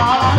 ಬಾಳ